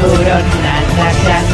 그런 난락한